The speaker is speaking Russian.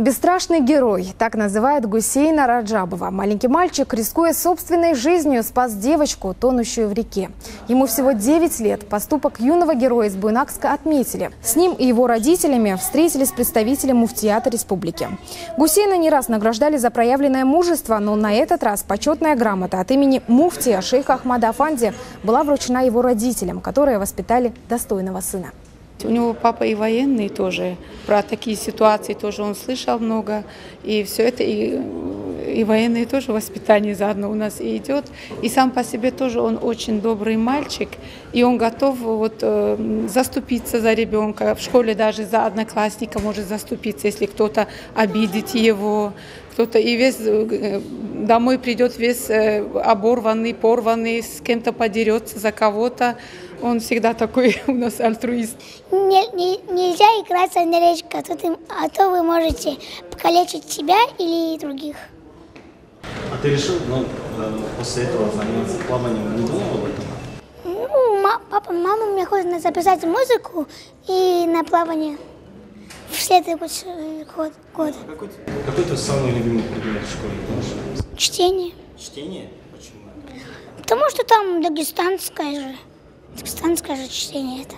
Бесстрашный герой, так называют Гусейна Раджабова. Маленький мальчик, рискуя собственной жизнью, спас девочку, тонущую в реке. Ему всего 9 лет. Поступок юного героя из Буйнакска отметили. С ним и его родителями встретились представители муфтиата республики. Гусейна не раз награждали за проявленное мужество, но на этот раз почетная грамота от имени муфтия шейха Ахмада Афанди была вручена его родителям, которые воспитали достойного сына. У него папа и военный тоже. Про такие ситуации тоже он слышал много. И все это, и, и военные тоже воспитание заодно у нас и идет. И сам по себе тоже он очень добрый мальчик. И он готов вот, э, заступиться за ребенка. В школе даже за одноклассника может заступиться, если кто-то обидит его. Кто-то и весь э, домой придет весь э, оборванный, порванный, с кем-то подерется за кого-то. Он всегда такой у нас альтруист. Не, не, нельзя играться на речке, а то, ты, а то вы можете покалечить себя или других. А ты решил, ну, э, после этого заняться плаванием, не думал об этом? Ну, папа, мама мне хочет записать музыку и на плавание в следующий год. год. Какой, какой твой самый любимый предмет в школе? Можешь? Чтение. Чтение? Почему? Потому что там дагестанское же. Дагестанское же чтение это.